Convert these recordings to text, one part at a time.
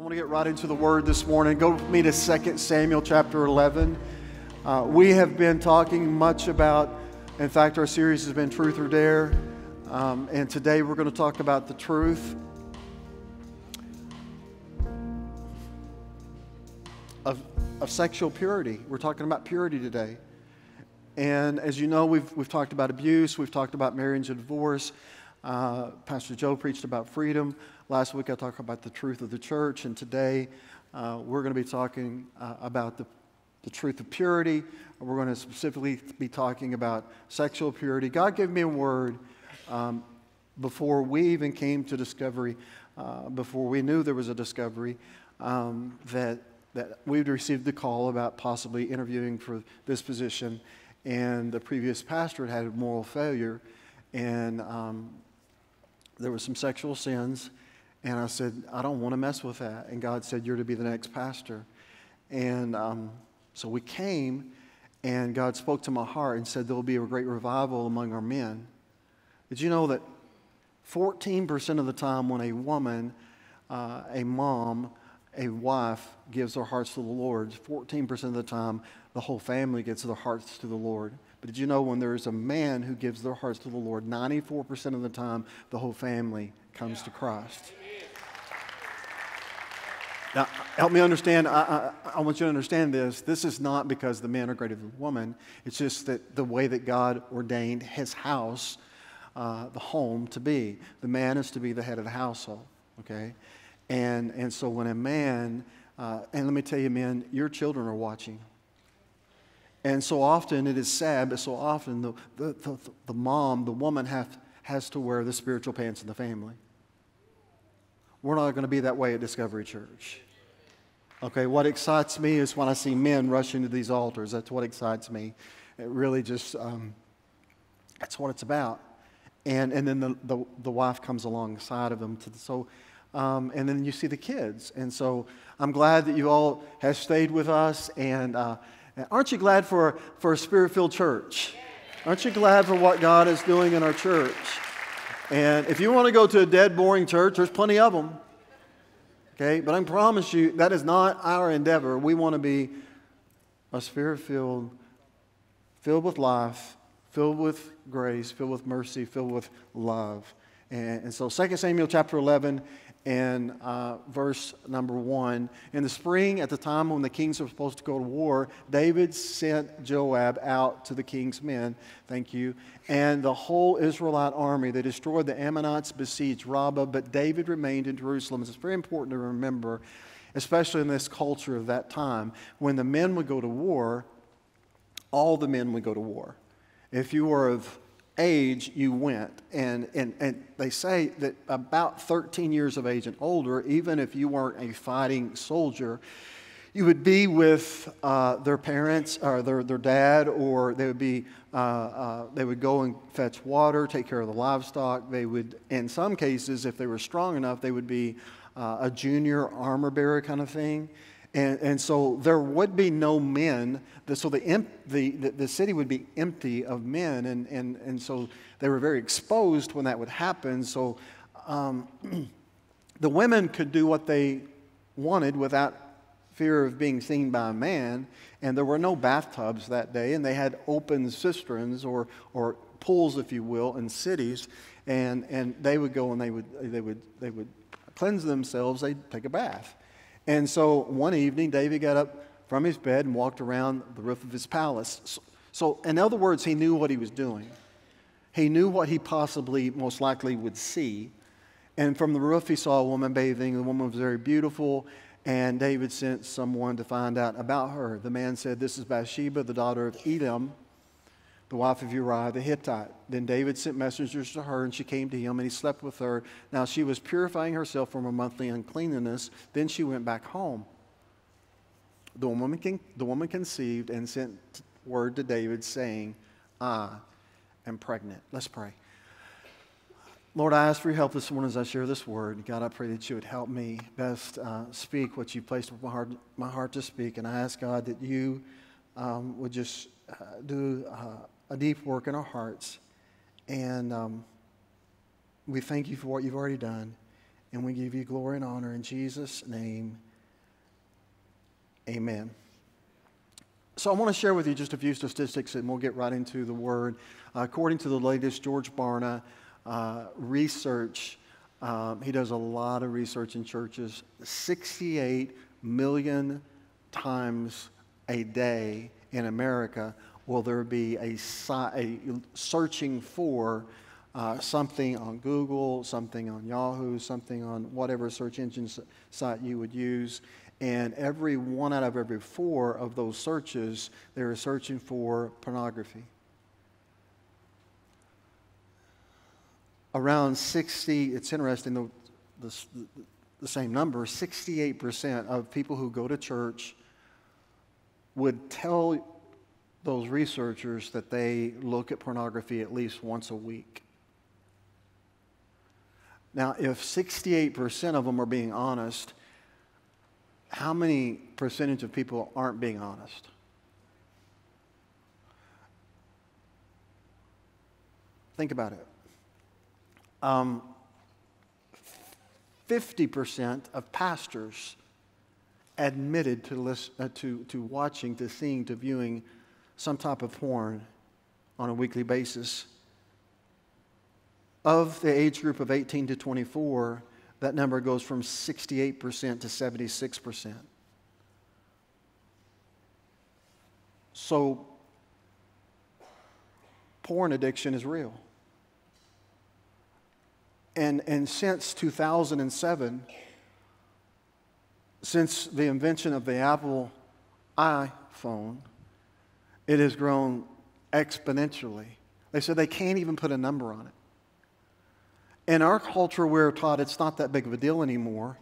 I want to get right into the word this morning. Go with me to 2 Samuel chapter 11. Uh, we have been talking much about, in fact, our series has been Truth or Dare. Um, and today we're going to talk about the truth of, of sexual purity. We're talking about purity today. And as you know, we've, we've talked about abuse, we've talked about marriage and divorce. Uh, Pastor Joe preached about freedom. Last week I talked about the truth of the church, and today uh, we're going to be talking uh, about the, the truth of purity. We're going to specifically be talking about sexual purity. God gave me a word um, before we even came to discovery, uh, before we knew there was a discovery, um, that, that we'd received the call about possibly interviewing for this position, and the previous pastor had had a moral failure. And um, there was some sexual sins. And I said, I don't want to mess with that. And God said, You're to be the next pastor. And um, so we came, and God spoke to my heart and said, There will be a great revival among our men. Did you know that 14% of the time when a woman, uh, a mom, a wife gives their hearts to the Lord, 14% of the time the whole family gets their hearts to the Lord. But did you know when there is a man who gives their hearts to the Lord, 94% of the time the whole family comes yeah. to Christ? Now, help me understand. I, I, I, want you to understand this. This is not because the men are greater than the woman. It's just that the way that God ordained his house, uh, the home, to be. The man is to be the head of the household, okay? And, and so when a man, uh, and let me tell you, men, your children are watching. And so often it is sad, but so often the, the, the, the mom, the woman, have, has to wear the spiritual pants in the family. We're not going to be that way at Discovery Church. Okay, what excites me is when I see men rushing to these altars. That's what excites me. It really just, um, that's what it's about. And, and then the, the, the wife comes alongside of them. To, so, um, and then you see the kids. And so I'm glad that you all have stayed with us. And, uh, Aren't you glad for, for a spirit filled church? Aren't you glad for what God is doing in our church? And if you want to go to a dead, boring church, there's plenty of them. Okay? But I promise you, that is not our endeavor. We want to be a spirit filled, filled with life, filled with grace, filled with mercy, filled with love. And, and so 2 Samuel chapter 11 and uh, verse number one. In the spring, at the time when the kings were supposed to go to war, David sent Joab out to the king's men. Thank you. And the whole Israelite army, they destroyed the Ammonites, besieged Rabbah, but David remained in Jerusalem. It's very important to remember, especially in this culture of that time, when the men would go to war, all the men would go to war. If you were of age you went. And, and, and they say that about 13 years of age and older, even if you weren't a fighting soldier, you would be with uh, their parents or their, their dad, or they would be uh, uh, they would go and fetch water, take care of the livestock. They would, in some cases, if they were strong enough, they would be uh, a junior armor bearer kind of thing. And, and so there would be no men. So the, the, the city would be empty of men. And, and, and so they were very exposed when that would happen. So um, the women could do what they wanted without fear of being seen by a man. And there were no bathtubs that day. And they had open cisterns or, or pools, if you will, in cities. And, and they would go and they would, they, would, they would cleanse themselves. They'd take a bath. And so one evening, David got up from his bed and walked around the roof of his palace. So, so, in other words, he knew what he was doing. He knew what he possibly, most likely, would see. And from the roof, he saw a woman bathing. The woman was very beautiful. And David sent someone to find out about her. The man said, This is Bathsheba, the daughter of Edom, the wife of Uriah the Hittite. Then David sent messengers to her, and she came to him, and he slept with her. Now she was purifying herself from her monthly uncleanness. Then she went back home. The woman, the woman conceived and sent word to David, saying, I am pregnant. Let's pray. Lord, I ask for your help this morning as I share this word. God, I pray that you would help me best uh, speak what you placed my heart, my heart to speak. And I ask, God, that you um, would just uh, do uh, a deep work in our hearts. And um, we thank you for what you've already done. And we give you glory and honor in Jesus' name. Amen. So, I want to share with you just a few statistics and we'll get right into the word. Uh, according to the latest George Barna uh, research, um, he does a lot of research in churches. 68 million times a day in America will there be a, a searching for uh, something on Google, something on Yahoo, something on whatever search engine site you would use. And every one out of every four of those searches, they're searching for pornography. Around 60, it's interesting, the, the, the same number 68% of people who go to church would tell those researchers that they look at pornography at least once a week. Now, if 68% of them are being honest, how many percentage of people aren't being honest? Think about it. Um, 50% of pastors admitted to, listen, uh, to, to watching, to seeing, to viewing some type of porn on a weekly basis. Of the age group of 18 to 24, that number goes from 68% to 76%. So, porn addiction is real. And, and since 2007, since the invention of the Apple iPhone, it has grown exponentially. They said they can't even put a number on it. In our culture, we're taught it's not that big of a deal anymore,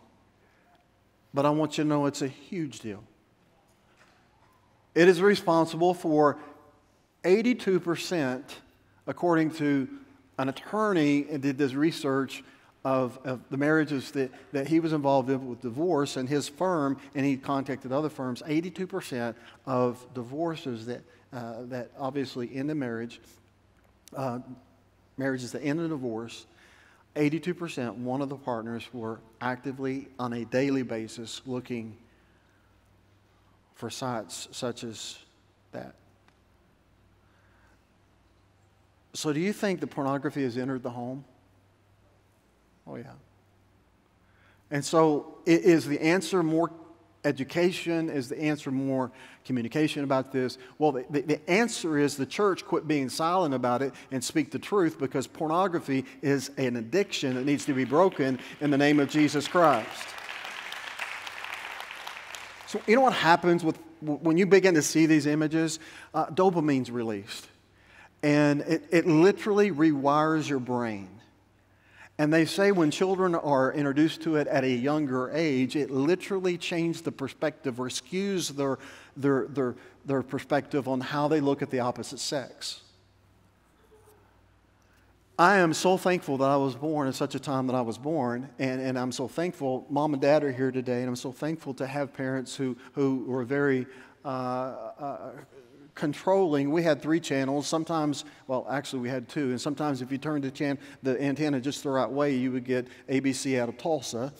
but I want you to know it's a huge deal. It is responsible for 82%, according to an attorney and did this research of, of, the marriages that, that he was involved in with divorce and his firm, and he contacted other firms, 82% of divorces that, uh, that obviously end a marriage, uh, marriages that end in divorce, 82%, one of the partners were actively on a daily basis looking for sites such as that. So, do you think the pornography has entered the home? Oh, yeah. And so, is the answer more education? Is the answer more communication about this? Well, the, the, the, answer is the church quit being silent about it and speak the truth because pornography is an addiction that needs to be broken in the name of Jesus Christ. So, you know what happens with when you begin to see these images? Uh, dopamine's released. And it, it literally rewires your brain. And they say when children are introduced to it at a younger age, it literally changes the perspective or skews their, their, their, their perspective on how they look at the opposite sex. I am so thankful that I was born at such a time that I was born, and, and I'm so thankful. Mom and dad are here today, and I'm so thankful to have parents who, who were very uh, uh, controlling. We had three channels. Sometimes, well, actually, we had two. And sometimes, if you turned the, chan- the antenna just the right way, you would get ABC out of Tulsa.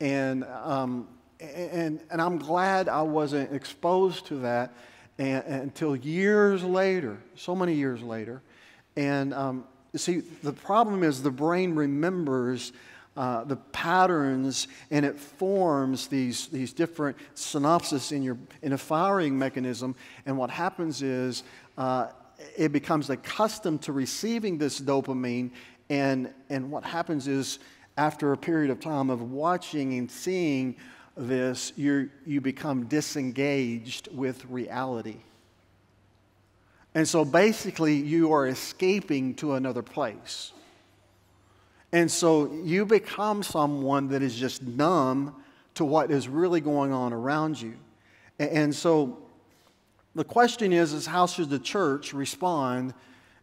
And, um, and, and I'm glad I wasn't exposed to that and, until years later, so many years later. And um, see, the problem is the brain remembers uh, the patterns and it forms these, these different synapses in, your, in a firing mechanism. And what happens is uh, it becomes accustomed to receiving this dopamine. And, and what happens is, after a period of time of watching and seeing this, you you become disengaged with reality. And so basically, you are escaping to another place. And so you become someone that is just numb to what is really going on around you. And so the question is, is how should the church respond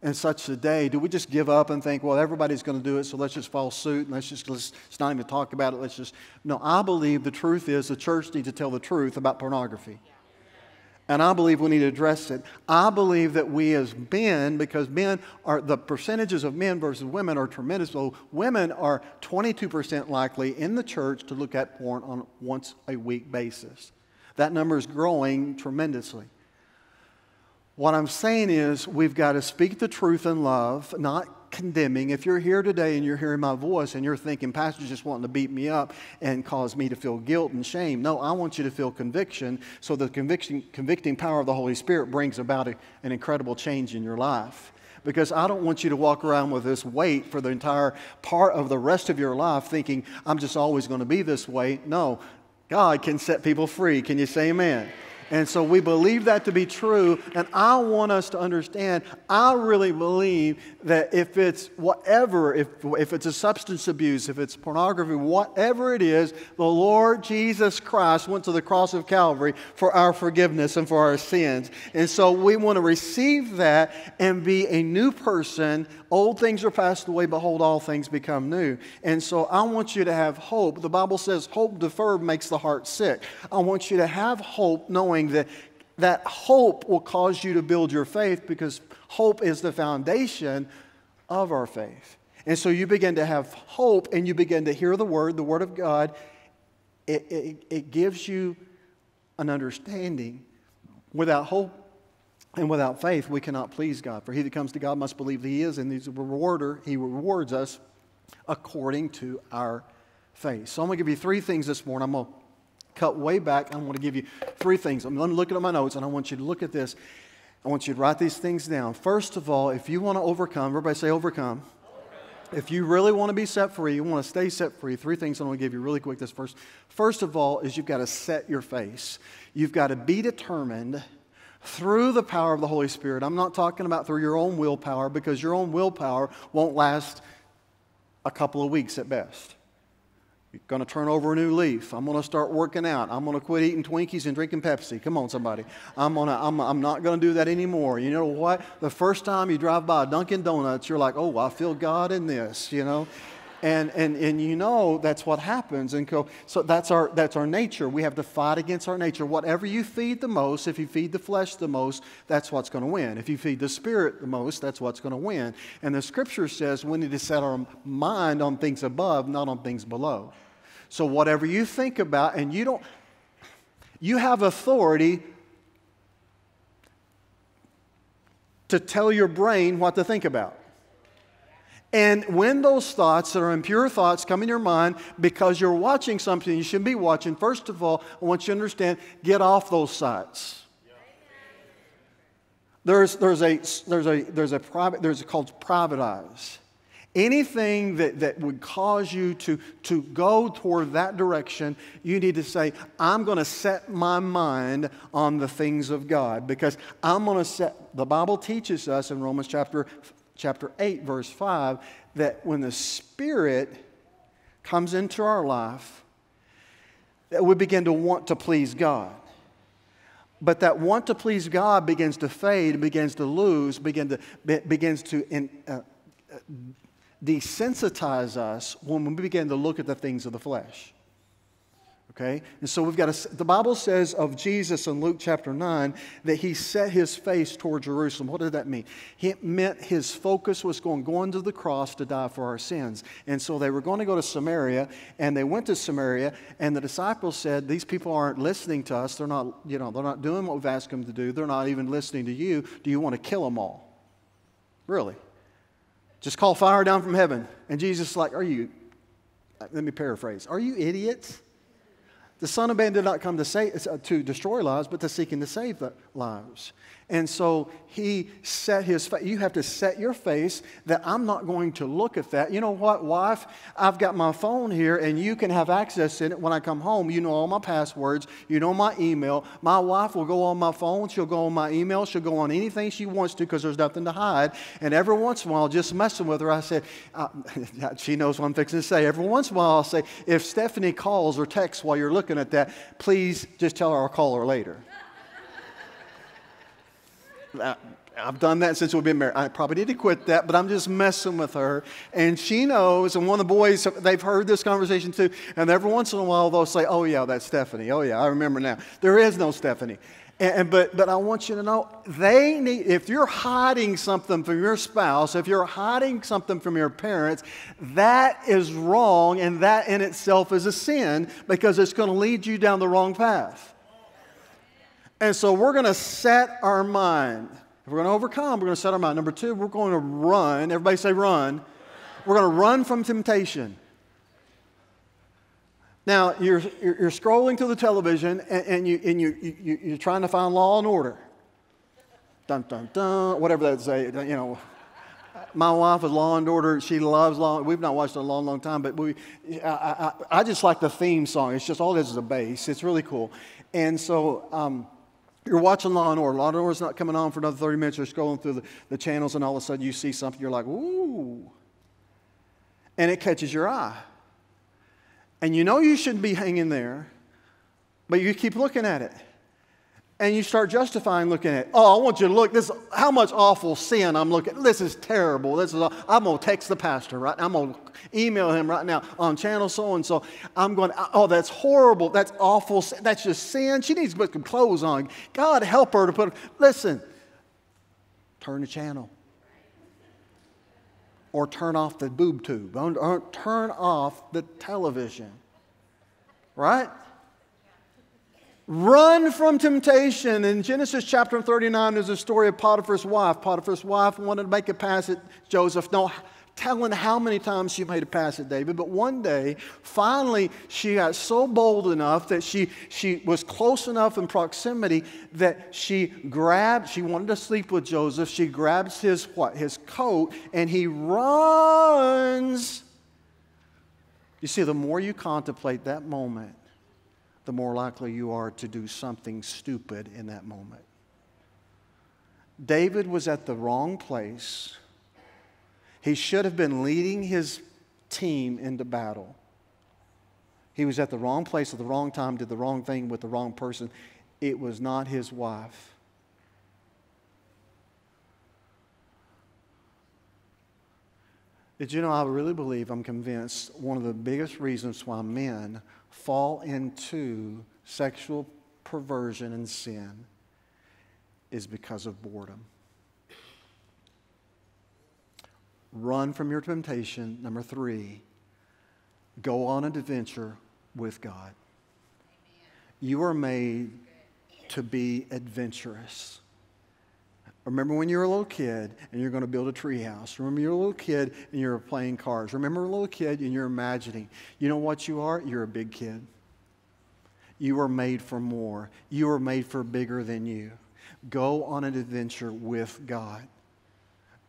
in such a day? Do we just give up and think, well, everybody's going to do it, so let's just fall suit and let's just let's, let's not even talk about it. Let's just no. I believe the truth is the church needs to tell the truth about pornography. And I believe we need to address it. I believe that we as men, because men are, the percentages of men versus women are tremendous. So women are 22% likely in the church to look at porn on once a week basis. That number is growing tremendously. What I'm saying is, we've got to speak the truth in love, not condemning. If you're here today and you're hearing my voice and you're thinking, Pastor's just wanting to beat me up and cause me to feel guilt and shame, no, I want you to feel conviction so the conviction, convicting power of the Holy Spirit brings about a, an incredible change in your life. Because I don't want you to walk around with this weight for the entire part of the rest of your life thinking, I'm just always going to be this way. No, God can set people free. Can you say amen? And so we believe that to be true. And I want us to understand, I really believe that if it's whatever, if, if it's a substance abuse, if it's pornography, whatever it is, the Lord Jesus Christ went to the cross of Calvary for our forgiveness and for our sins. And so we want to receive that and be a new person. Old things are passed away, behold, all things become new. And so I want you to have hope. The Bible says, hope deferred makes the heart sick. I want you to have hope knowing that that hope will cause you to build your faith because hope is the foundation of our faith. And so you begin to have hope and you begin to hear the word, the word of God. It, it, it gives you an understanding. Without hope and without faith, we cannot please God. For he that comes to God must believe that he is, and he's a rewarder. He rewards us according to our faith. So I'm going to give you three things this morning. I'm going to cut way back. I'm going to give you three things. I'm going to look at my notes, and I want you to look at this. I want you to write these things down. First of all, if you want to overcome, everybody say overcome. If you really want to be set free, you want to stay set free, three things I'm going to give you really quick. This first, first of all, is you've got to set your face. You've got to be determined through the power of the Holy Spirit. I'm not talking about through your own willpower because your own willpower won't last a couple of weeks at best You're going to turn over a new leaf. I'm going to start working out. I'm going to quit eating Twinkies and drinking Pepsi. Come on, somebody. I'm, gonna, I'm, I'm not going to do that anymore. You know what? The first time you drive by Dunkin' Donuts, you're like, oh, I feel God in this, you know? And, and, and you know that's what happens. And so, so that's, our, that's our nature. We have to fight against our nature. Whatever you feed the most, if you feed the flesh the most, that's what's going to win. If you feed the spirit the most, that's what's going to win. And the scripture says we need to set our mind on things above, not on things below. So, whatever you think about, and you don't, you have authority to tell your brain what to think about. And when those thoughts that are impure thoughts come in your mind because you're watching something you shouldn't be watching, first of all, I want you to understand get off those sites. There's, there's, a, there's, a, there's a private, there's a called private eyes anything that, that would cause you to, to go toward that direction, you need to say, I'm going to set my mind on the things of God because I'm going to set, the Bible teaches us in Romans chapter, chapter 8, verse 5, that when the Spirit comes into our life, that we begin to want to please God. But that want to please God begins to fade, begins to lose, begin to, be, begins to in, uh, desensitize us when we begin to look at the things of the flesh. Okay? And so we've got to, the Bible says of Jesus in Luke chapter 9 that he set his face toward Jerusalem. What did that mean? It meant his focus was going, going to the cross to die for our sins. And so they were going to go to Samaria, and they went to Samaria, and the disciples said, These people aren't listening to us. They're not, you know, they're not doing what we've asked them to do. They're not even listening to you. Do you want to kill them all? Really? Just call fire down from heaven. And Jesus is like, Are you, let me paraphrase, are you idiots? The Son of Man did not come to, save, to destroy lives, but to seek and to save lives. And so he set his face. You have to set your face that I'm not going to look at that. You know what, wife? I've got my phone here and you can have access in it when I come home. You know all my passwords, you know my email. My wife will go on my phone, she'll go on my email, she'll go on anything she wants to because there's nothing to hide. And every once in a while, just messing with her, I said, uh, she knows what I'm fixing to say. Every once in a while, I'll say, if Stephanie calls or texts while you're looking at that, please just tell her I'll call her later. I've done that since we've been married. I probably need to quit that, but I'm just messing with her. And she knows, and one of the boys, they've heard this conversation too. And every once in a while, they'll say, Oh, yeah, that's Stephanie. Oh, yeah, I remember now. There is no Stephanie. And, but, but I want you to know they need, if you're hiding something from your spouse, if you're hiding something from your parents, that is wrong and that in itself is a sin because it's going to lead you down the wrong path. And so we're going to set our mind. If we're going to overcome, we're going to set our mind. Number two, we're going to run. Everybody say run. We're going to run from temptation. Now, you're, you're, scrolling through the television and, and, you, and you, you, you're trying to find law and order. Dun, dun, dun, whatever that's, say, you know. My wife is Law and Order. She loves Law. We've not watched it in a long, long time, but we, I, I, I just like the theme song. It's just all this is a bass. It's really cool. And so um, you're watching Law and Order. Law and Order's not coming on for another 30 minutes. You're scrolling through the, the channels, and all of a sudden you see something. You're like, ooh. And it catches your eye. And you know you shouldn't be hanging there, but you keep looking at it. And you start justifying looking at it. Oh, I want you to look. This how much awful sin I'm looking. This is terrible. This is. I'm gonna text the pastor right. I'm gonna email him right now on channel so and so. I'm going. Oh, that's horrible. That's awful. That's just sin. She needs to put some clothes on. God help her to put. Listen. Turn the channel or turn off the boob tube, or turn off the television. Right? Run from temptation. In Genesis chapter 39, there's a story of Potiphar's wife. Potiphar's wife wanted to make it pass at Joseph. No, telling how many times she made it pass at David. But one day, finally, she got so bold enough that she, she was close enough in proximity that she grabbed, she wanted to sleep with Joseph. She grabs his what? His coat, and he runs. You see, the more you contemplate that moment, the more likely you are to do something stupid in that moment. David was at the wrong place he should have been leading his team into battle. He was at the wrong place at the wrong time, did the wrong thing with the wrong person. It was not his wife. Did you know? I really believe, I'm convinced, one of the biggest reasons why men fall into sexual perversion and sin is because of boredom. Run from your temptation. Number three, go on an adventure with God. You are made to be adventurous. Remember when you were a little kid and you're going to build a treehouse. Remember you're a little kid and you're playing cars. Remember a little kid and you're imagining. You know what you are? You're a big kid. You are made for more. You are made for bigger than you. Go on an adventure with God.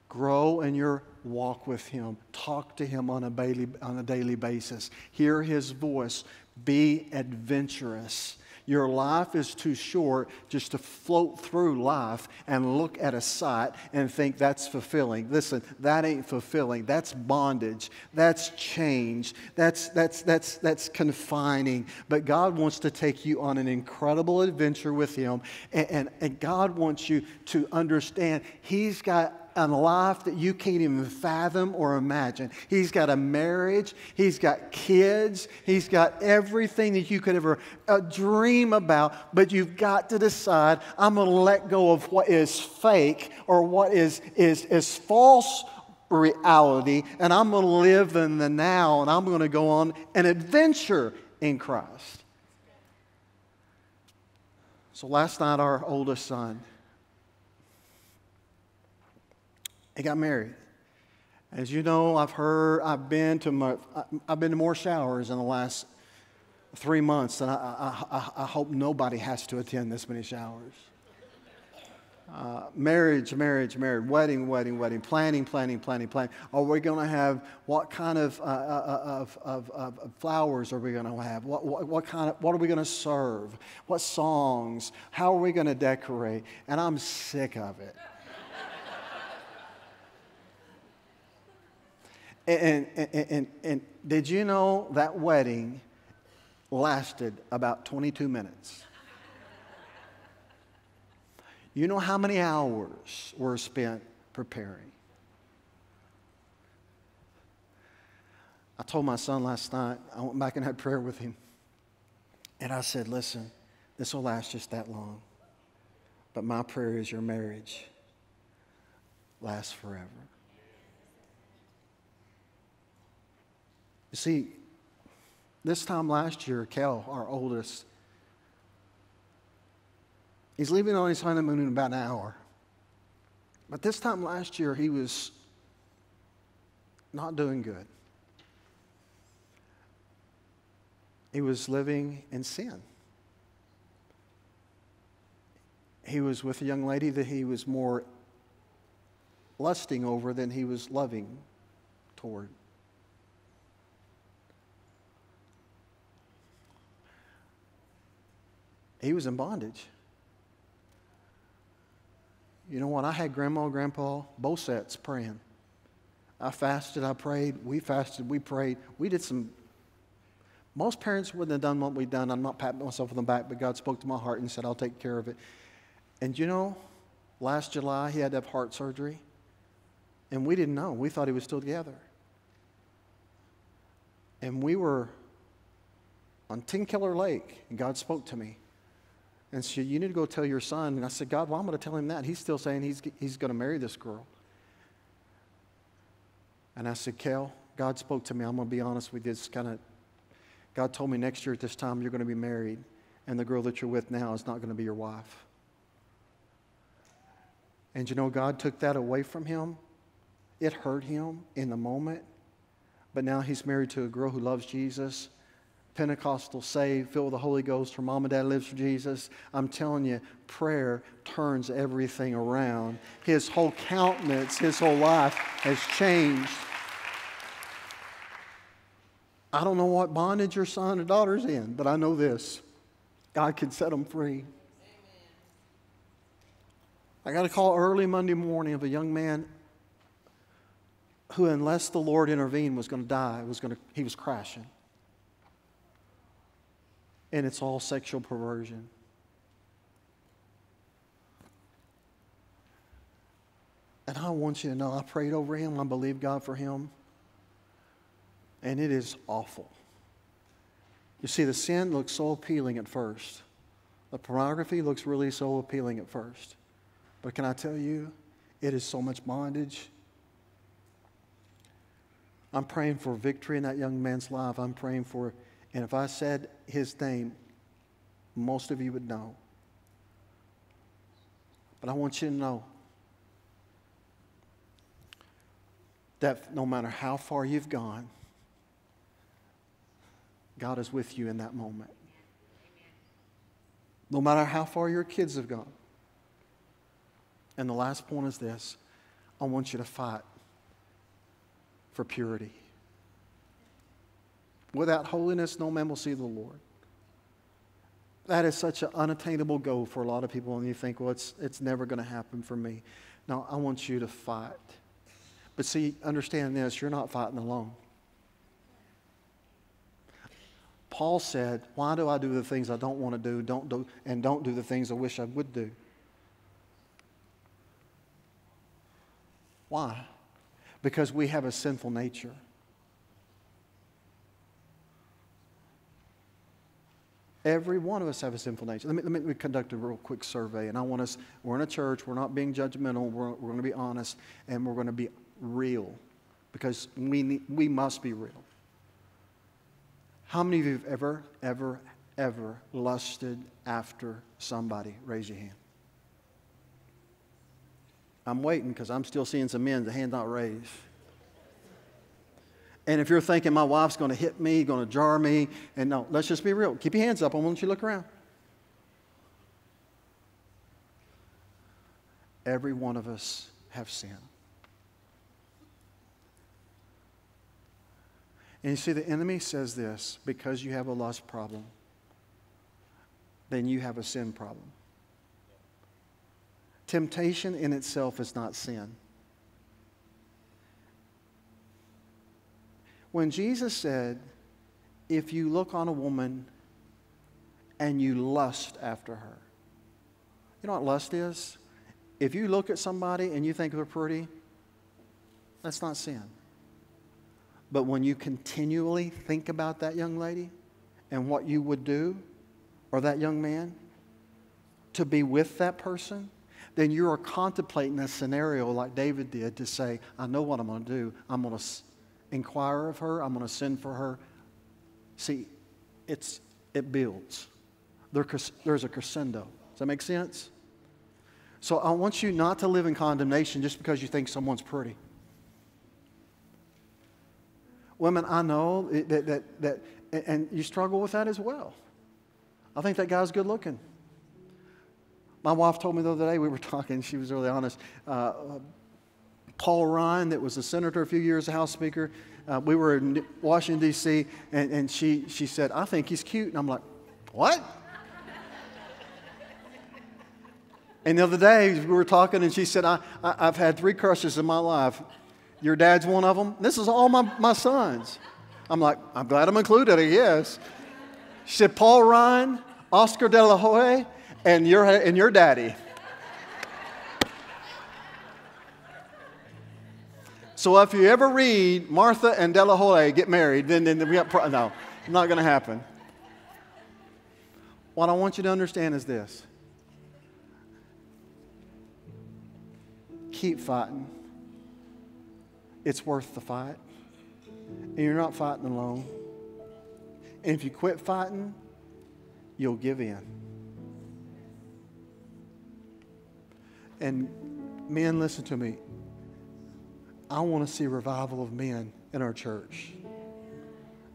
Grow in your walk with Him. Talk to Him on a, daily, on a daily basis. Hear His voice. Be adventurous. Your life is too short just to float through life and look at a sight and think that's fulfilling. Listen, that ain't fulfilling. That's bondage. That's change. That's, that's, that's, that's confining. But God wants to take you on an incredible adventure with Him. And, and, and God wants you to understand He's got a life that you can't even fathom or imagine. He's got a marriage, he's got kids, he's got everything that you could ever uh, dream about, but you've got to decide I'm going to let go of what is fake or what is, is, is false reality, and I'm going to live in the now, and I'm going to go on an adventure in Christ. So last night, our oldest son, He got married. As you know, I've heard, I've been to, my, I've been to more showers in the last three months, and I, I, I hope nobody has to attend this many showers. Uh, marriage, marriage, marriage, wedding, wedding, wedding, planning, planning, planning, planning. Are we going to have what kind of, uh, uh, uh of, of, of, flowers are we going to have? What, what, what, kind of, what are we going to serve? What songs? How are we going to decorate? And I'm sick of it. And, and, and, did you know that wedding lasted about 22 minutes? You know how many hours were spent preparing? I told my son last night, I went back and had prayer with him. And I said, listen, this will last just that long. But my prayer is your marriage lasts forever. You see, this time last year, Kel, our oldest, he's leaving on his honeymoon in about an hour. But this time last year, he was not doing good. He was living in sin. He was with a young lady that he was more lusting over than he was loving toward. He was in bondage. You know what? I had grandma and grandpa, both sets, praying. I fasted, I prayed, we fasted, we prayed. We did some. Most parents wouldn't have done what we've done. I'm not patting myself on the back, but God spoke to my heart and said, I'll take care of it. And you know, last July, he had to have heart surgery. And we didn't know. We thought he was still together. And we were on Tenkiller Lake, and God spoke to me. And said, You need to go tell your son. And I said, God, well, I'm going to tell him that. He's still saying he's, he's going to marry this girl. And I said, Kel, God spoke to me. I'm going to be honest with you. It's kind of, God told me next year at this time you're going to be married, and the girl that you're with now is not going to be your wife. And you know, God took that away from him. It hurt him in the moment. But now he's married to a girl who loves Jesus Pentecostal, saved, filled with the Holy Ghost, her mom and dad lives for Jesus. I'm telling you, prayer turns everything around. His whole countenance, his whole life has changed. I don't know what bondage your son or daughter's in, but I know this God can set them free. I got a call early Monday morning of a young man who, unless the Lord intervened, was going to die. Was going to, he was crashing and it's all sexual perversion. And I want you to know I prayed over him, I believe God for him, and it is awful. You see, the sin looks so appealing at first. The pornography looks really so appealing at first. But can I tell you, it is so much bondage. I'm praying for victory in that young man's life. I'm praying for and if I said his name, most of you would know. But I want you to know that no matter how far you've gone, God is with you in that moment. No matter how far your kids have gone. And the last point is this I want you to fight for purity. Without holiness, no man will see the Lord. That is such an unattainable goal for a lot of people, and you think, well, it's, it's never going to happen for me. No, I want you to fight. But see, understand this you're not fighting alone. Paul said, Why do I do the things I don't want to do, don't do and don't do the things I wish I would do? Why? Because we have a sinful nature. Every one of us have a sinful nature. Let me, let me, let me conduct a real quick survey. And I want us, we're in a church, we're not being judgmental, we're, we're going to be honest, and we're going to be real because we, need, we must be real. How many of you have ever, ever, ever lusted after somebody? Raise your hand. I'm waiting because I'm still seeing some men, the hand not raised. And if you're thinking my wife's going to hit me, going to jar me, and no, let's just be real. Keep your hands up. I want you to look around. Every one of us have sin. And you see, the enemy says this because you have a lust problem, then you have a sin problem. Temptation in itself is not sin. When Jesus said, If you look on a woman and you lust after her, you know what lust is? If you look at somebody and you think they're pretty, that's not sin. But when you continually think about that young lady and what you would do, or that young man, to be with that person, then you are contemplating a scenario like David did to say, I know what I'm going to do. I'm going to inquire of her, I'm going to send for her. See, it's, it builds. There, there's a crescendo. Does that make sense? So I want you not to live in condemnation just because you think someone's pretty. Women, I know that, that, that and you struggle with that as well. I think that guy's good looking. My wife told me the other day, we were talking, she was really honest. Uh, Paul Ryan, that was a senator a few years, a House Speaker, uh, we were in Washington, D.C., and, and she, she said, I think he's cute. And I'm like, what? and the other day, we were talking, and she said, I, I, have had three crushes in my life. Your dad's one of them? This is all my, my sons. I'm like, I'm glad I'm included, I guess. She said, Paul Ryan, Oscar De La Hoya, and your, and your daddy. So if you ever read Martha and De Hoya get married, then, then we got, pro- no, not going to happen. What I want you to understand is this keep fighting. It's worth the fight. And you're not fighting alone. And if you quit fighting, you'll give in. And men, listen to me. I want to see revival of men in our church.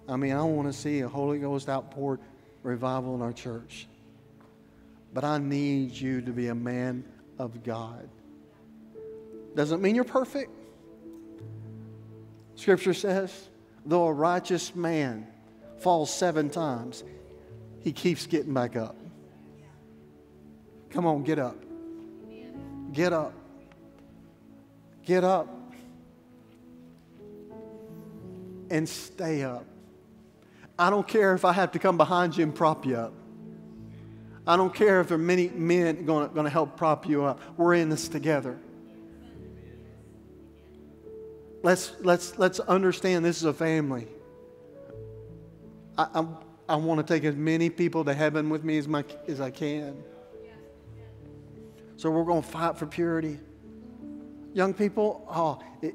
I mean, I want to see a Holy Ghost outpoured revival in our church. But I need you to be a man of God. Doesn't mean you're perfect. Scripture says, though a righteous man falls seven times, he keeps getting back up. Come on, get up. Get up. Get up. And stay up. I don't care if I have to come behind you and prop you up. I don't care if there are many men going to help prop you up. We're in this together. Let's, let's, let's understand this is a family. I, I, I want to take as many people to heaven with me as, my, as I can. So we're going to fight for purity. Young people, oh, it,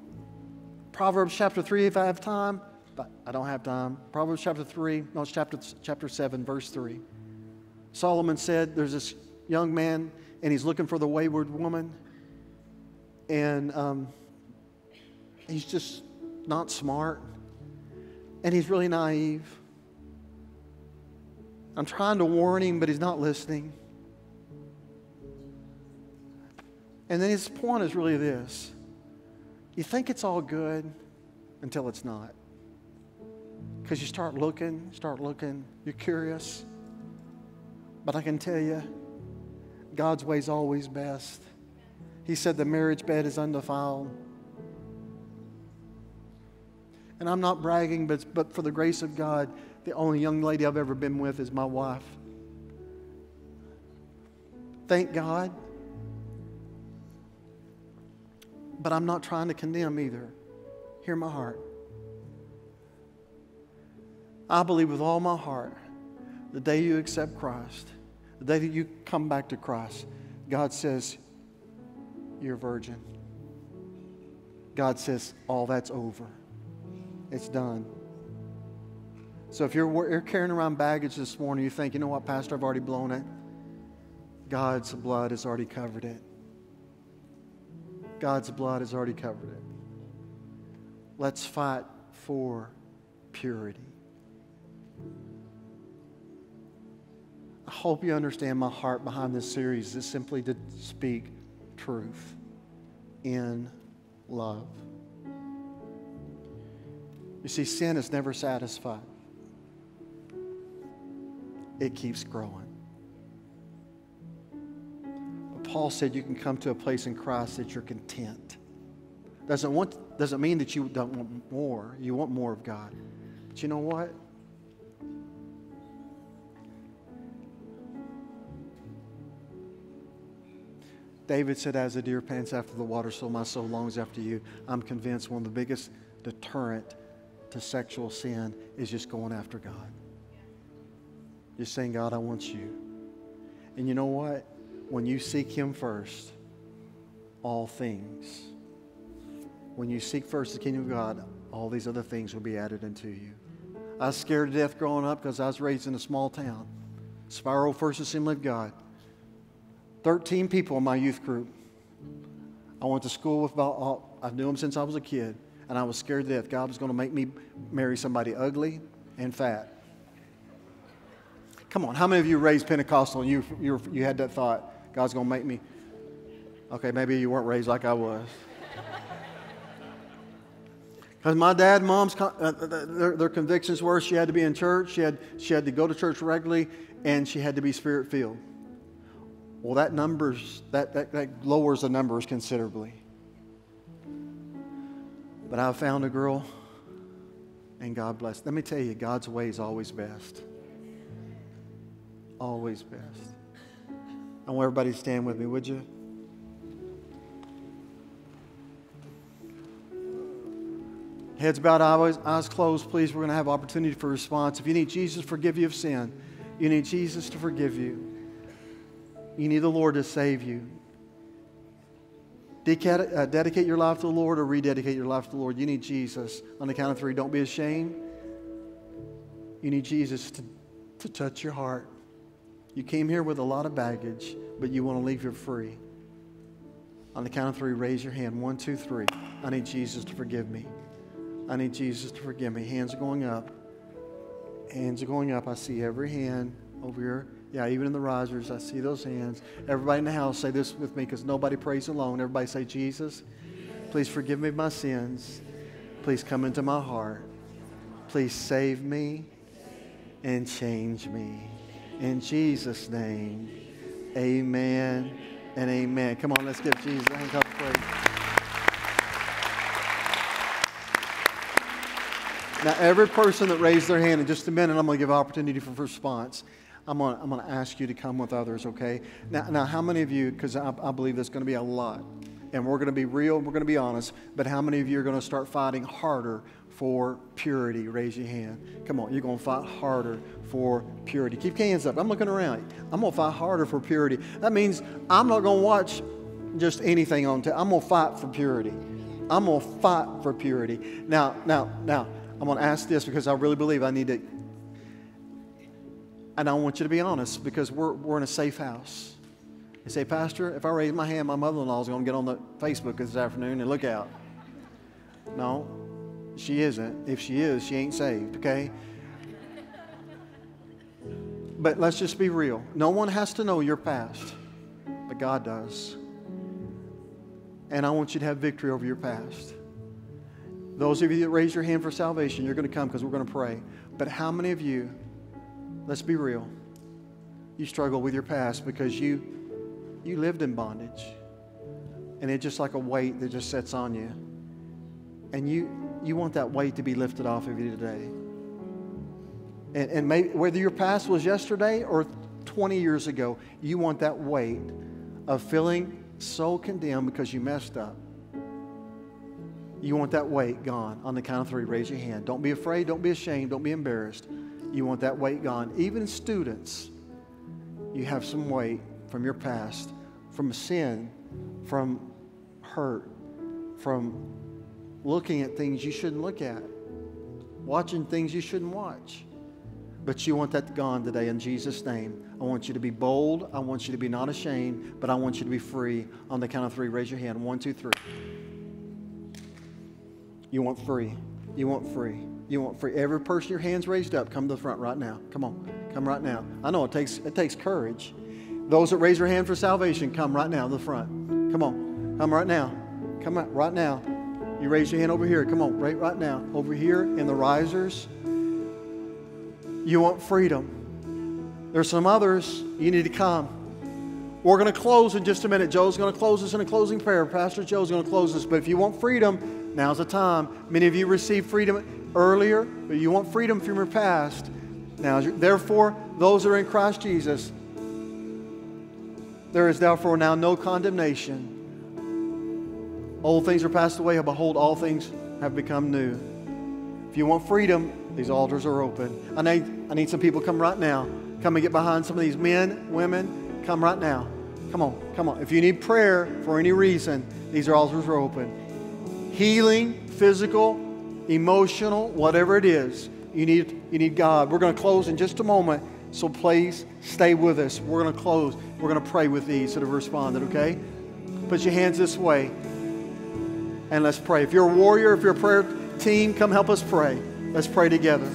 Proverbs chapter 3, if I have time, but I don't have time. Proverbs chapter 3, no, chapter, chapter 7, verse 3. Solomon said there's this young man and he's looking for the wayward woman. And um, he's just not smart. And he's really naive. I'm trying to warn him, but he's not listening. And then his point is really this you think it's all good until it's not. Because you start looking, start looking, you're curious. But I can tell you, God's way is always best. He said the marriage bed is undefiled. And I'm not bragging, but, but for the grace of God, the only young lady I've ever been with is my wife. Thank God. But I'm not trying to condemn either. Hear my heart. I believe with all my heart the day you accept Christ, the day that you come back to Christ, God says, You're a virgin. God says, All that's over. It's done. So if you're, you're carrying around baggage this morning, you think, you know what, Pastor, I've already blown it. God's blood has already covered it. God's blood has already covered it. Let's fight for purity. Hope you understand my heart behind this series is simply to speak truth in love. You see, sin is never satisfied, it keeps growing. But Paul said you can come to a place in Christ that you're content. Doesn't, want, doesn't mean that you don't want more. You want more of God. But you know what? David said, As a deer pants after the water, so my soul longs after you. I'm convinced one of the biggest deterrent to sexual sin is just going after God. Just saying, God, I want you. And you know what? when you seek Him first, all things. When you seek first the kingdom of God, all these other things will be added unto you. I was scared to death growing up because I was raised in a small town. Spiro First Assembly of God. 13 people in my youth group. I went to school with about, all, I knew them since I was a kid, and I was scared to death. God was going to make me marry somebody ugly and fat. Come on, how many of you raised Pentecostal and you, you, you had that thought, God's going to make me? Okay, maybe you weren't raised like I was. Because my dad and mom's, uh, uh, their, their, convictions were she had to be in church, she had, she had to go to church regularly, and she had to be spirit filled. Well, that numbers, that, that, that lowers the numbers considerably. But I found a girl, and God bless. Let me tell you, God's way is always best. Always best. I want everybody to stand with me, would you? Heads bowed, eyes, eyes closed, please. We're going to have opportunity for response. If you need Jesus to forgive you of sin, you need Jesus to forgive you. You need the Lord to save you. Uh, dedicate your life to the Lord or rededicate your life to the Lord. You need Jesus. On the count of three, don't be ashamed. You need Jesus to, to touch your heart. You came here with a lot of baggage, but you want to leave here free. On the count of three, raise your hand. One, two, three. I need Jesus to forgive me. I need Jesus to forgive me. Hands are going up. Hands are going up. I see every hand over here. Yeah, even in the risers, I see those hands. Everybody in the house, say this with me because nobody prays alone. Everybody say, Jesus, please forgive me my sins. Please come into my heart. Please save me and change me. In Jesus' name, amen and amen. Come on, let's give Jesus a hand of praise. Now, every person that raised their hand, in just a minute, I'm going to give opportunity for response. I'm going, to, I'm to ask you to come with others, okay? Now, now how many of you, because I, I believe there's going to be a lot, and we're going to be real, we're going to be honest, but how many of you are going to start fighting harder for purity? Raise your hand. Come on, you're going to fight harder for purity. Keep your hands up. I'm looking around. I'm going to fight harder for purity. That means I'm not going to watch just anything on TV. I'm going to fight for purity. I'm going to fight for purity. Now, now, now, I'm going to ask this because I really believe I need to. And I want you to be honest because we're, we're in a safe house. You say, Pastor, if I raise my hand, my mother in law is going to get on the Facebook this afternoon and look out. No, she isn't. If she is, she ain't saved, okay? But let's just be real. No one has to know your past, but God does. And I want you to have victory over your past. Those of you that raise your hand for salvation, you're going to come because we're going to pray. But how many of you, let's be real, you struggle with your past because you you lived in bondage. And it's just like a weight that just sets on you. And you you want that weight to be lifted off of you today. And, and maybe whether your past was yesterday or 20 years ago, you want that weight of feeling so condemned because you messed up you want that weight gone. On the count of three, raise your hand. Don't be afraid. Don't be ashamed. Don't be embarrassed. You want that weight gone. Even students, you have some weight from your past, from sin, from hurt, from looking at things you shouldn't look at, watching things you shouldn't watch. But you want that gone today in Jesus' name. I want you to be bold. I want you to be not ashamed, but I want you to be free. On the count of three, raise your hand. One, two, three. You want free. You want free. You want free. Every person your hands raised up, come to the front right now. Come on. Come right now. I know it takes it takes courage. Those that raise your hand for salvation, come right now to the front. Come on. Come right now. Come right, right now. You raise your hand over here. Come on, right right now. Over here in the risers. You want freedom. There's some others. You need to come. We're going to close in just a minute. Joe's going to close us in a closing prayer. Pastor Joe's going to close us. But if you want freedom, Now's the time. Many of you received freedom earlier, but you want freedom from your past. Now, therefore, those that are in Christ Jesus, there is therefore now no condemnation. Old things are passed away, behold, all things have become new. If you want freedom, these altars are open. I need, I need some people come right now. Come and get behind some of these men, women. Come right now. Come on, come on. If you need prayer for any reason, these altars are open. Healing, physical, emotional, whatever it is, you need, you need God. We're going to close in just a moment, so please stay with us. We're going to close. We're going to pray with these that have responded, okay? Put your hands this way and let's pray. If you're a warrior, if you're a prayer team, come help us pray. Let's pray together.